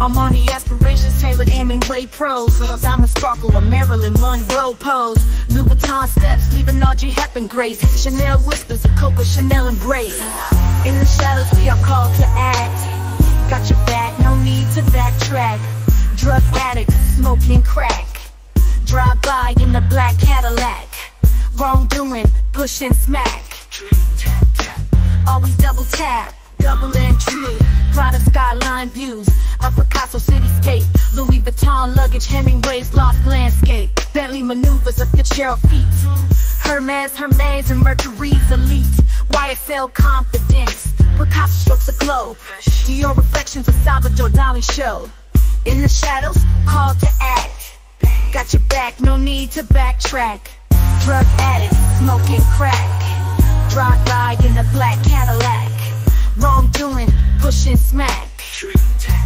Armani aspirations, tailored Hemingway prose. Diamond sparkle, a Marilyn Monroe pose. Louboutin steps, leaving Audrey Hepburn grace. Chanel whispers, a Coco Chanel embrace. In the shadows, we are called to act. Got your back, no need to backtrack. Drug addict, smoking crack. Drive by in the black Cadillac. Wrongdoing, push and smack. Always double tap, double entry. Prada views, a Picasso cityscape. Louis Vuitton luggage, Hemingway's lost landscape. Bentley maneuvers, of Fitzgerald feet. Hermes, Hermes, and Mercury's elite. YSL confidence, Picasso strokes a glow. Dior reflections, of Salvador Dali show. In the shadows, call to act. Got your back, no need to backtrack. Drug addict, smoking crack. Drive by in a black Cadillac. Wrongdoing, push and smack.